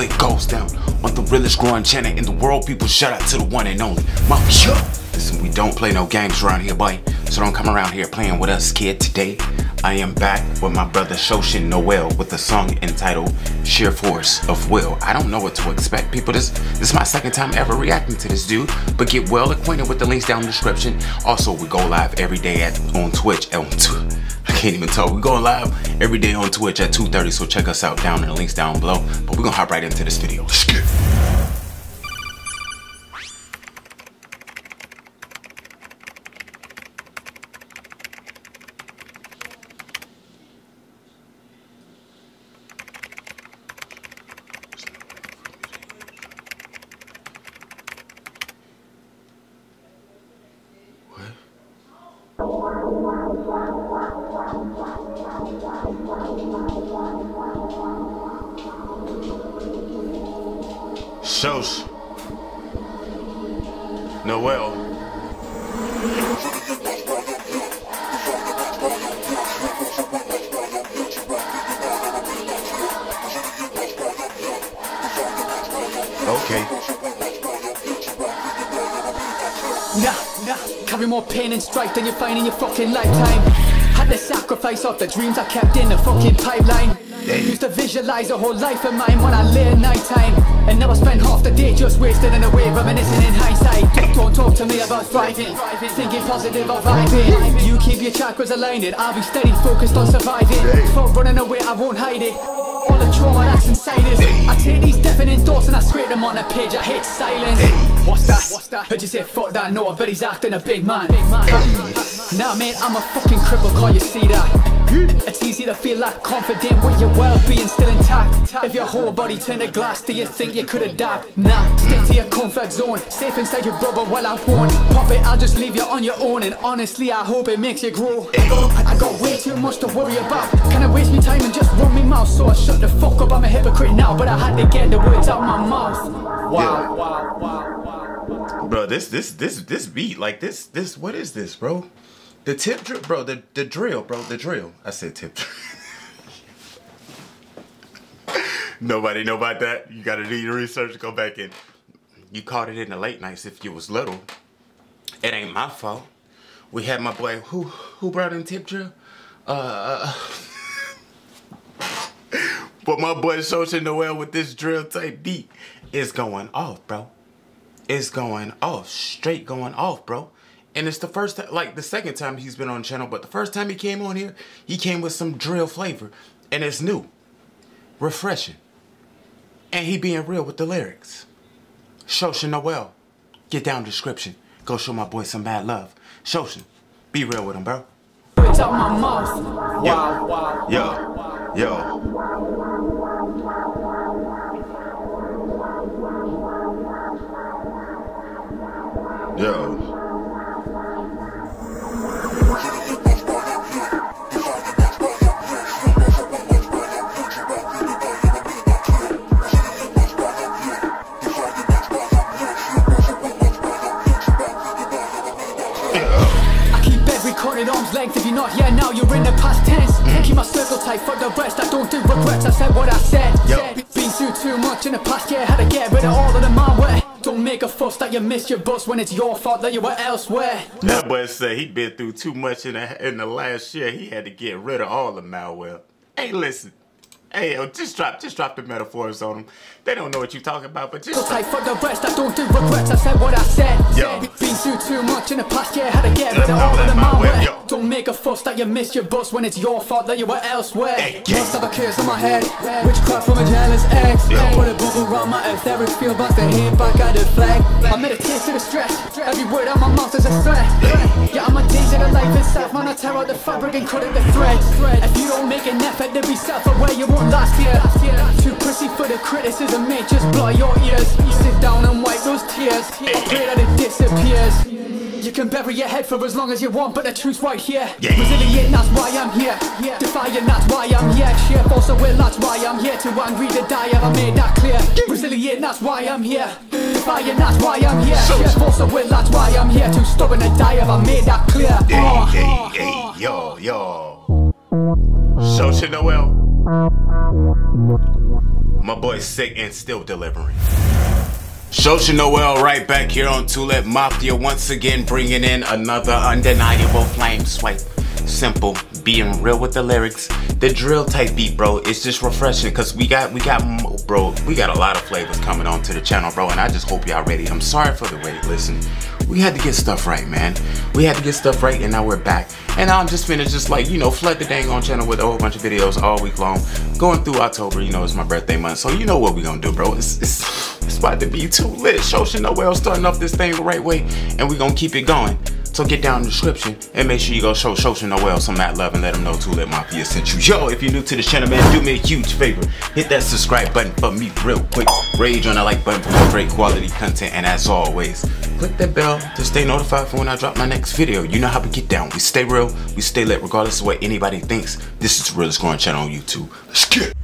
Slick goes down. On the realest growing channel in the world, people shout out to the one and only. Mama, Listen, we don't play no games around here, boy. So don't come around here playing with us, kid. Today, I am back with my brother Shoshin Noel with a song entitled Sheer Force of Will. I don't know what to expect, people. This, this is my second time ever reacting to this dude, but get well acquainted with the links down in the description. Also, we go live every day at on Twitch. On can't even talk. We're going live every day on Twitch at 2.30, so check us out down in the links down below. But we're gonna hop right into this video. Let's get Shows. Noel. Okay. Nah, nah, carry more pain and strife than you find in your fucking lifetime. Had to sacrifice off the dreams I kept in the fucking pipeline. Used to visualize a whole life of mine when I lay at night time. And now I spend half the day just wasted in a way, reminiscing in hindsight. Don't talk to me about thriving, thinking positive or vibing. You keep your chakras aligned, I'll be steady, focused on surviving. For running away, I won't hide it. All the trauma that's inside us. I take these deafening thoughts and I scrape them on a page. I hate silence. What's that? What's that? Heard you say fuck that? No, I bet he's acting a big man. Big man. Nah, man, I'm a fucking cripple. Can't you see that? It's easy to feel like confident when your well-being still intact. If your whole body turned to glass, do you think you could adapt? Nah, stick to your comfort zone. Safe inside your rubber while I won't pop it. I'll just leave you on your own. And honestly, I hope it makes you grow. I got way too much to worry about. Can I waste my time and just run my mouth? So I shut the fuck up. I'm a hypocrite now, but I had to get the words out my mouth. Wow, wow, wow, wow. Bro, this this this this beat, like this this what is this, bro? The tip drill, bro, the, the drill, bro, the drill. I said tip. Nobody know about that. You gotta do your research, go back in. You caught it in the late nights if you was little. It ain't my fault. We had my boy who who brought in tip drill? Uh But my boy Shoshin Noel with this drill type beat is going off, bro. It's going off, straight going off, bro. And it's the first time, like the second time he's been on channel, but the first time he came on here, he came with some drill flavor. And it's new, refreshing. And he being real with the lyrics. Shoshin Noel, get down description. Go show my boy some bad love. Shoshin, be real with him, bro. Wow. Yo, yo. Yo. Length. If you're not here now, you're in the past tense. Mm. Keep my circle tight for the rest. I don't do regrets. I said what I said. Said. Been through too much in the past year. Had to get rid of all of the malware. Don't make a fuss that you missed your bus when it's your fault that you were elsewhere. That boy said he been through too much in the in the last year. He had to get rid of all the malware. Hey, listen. Hey, yo, just drop just drop the metaphors on them. They don't know what you're talking about, but just tight for the rest. I don't do regrets. I said what I said. Yo. Been through too much in the past year. Had to get rid of all of the malware. Don't make a fuss that you missed your bus when it's your fault that you were elsewhere. Hey. Must have a curse on my head. Witchcraft from a jealous ex. Yo. Put a bubble around my etheric feel back the head back at the flag. I meditate to the stress. Every word out my mouth is a threat. Yeah, I'm a danger to life itself. Man, I tear out the fabric and cut at the thread. If you don't make an effort to be self-aware, you won't last here. Too prissy for the criticism, mate. Just blow your ears. Sit down and wipe those tears. Pray that it disappears. You can bury your head for as long as you want, but the truth's right here. Yeah. Resilient, that's why I'm here. Defiant, that's why I'm here. Sheer force of will, that's why I'm here. Too angry to die, have I made that clear? Resilient, that's why I'm here. Defiant, that's why I'm here. So- force of will, that's why I'm here. Too stubborn to die, have I made that clear? Hey, Uh, hey, hey, yo, yo. Shoshin Noel. My boy's sick and still delivering. Shoshin Noel right back here on Too LIT Mafia once again bringing in another undeniable flame swipe. Simple, being real with the lyrics. The drill type beat, bro, it's just refreshing because we got, we got, bro, we got a lot of flavors coming onto the channel, bro, and I just hope y'all ready. I'm sorry for the wait, listen. We had to get stuff right, man. We had to get stuff right and now we're back. And I'm just finished just like, you know, flood the dang on channel with a whole bunch of videos all week long. Going through October, you know, it's my birthday month. So you know what we gonna do, bro. It's, it's, it's about to be too lit. Shoshin Noel starting off this thing the right way and we gonna keep it going. So get down in the description and make sure you go show Shoshin Noel some mad love and let him know Too LIT Mafia sent you. Yo, if you're new to the channel, man, do me a huge favor. Hit that subscribe button for me real quick. Rage on the like button for more great quality content. And as always, click that bell to stay notified for when I drop my next video. You know how we get down. We stay real, we stay lit regardless of what anybody thinks. This is the realest growing channel on YouTube. Let's get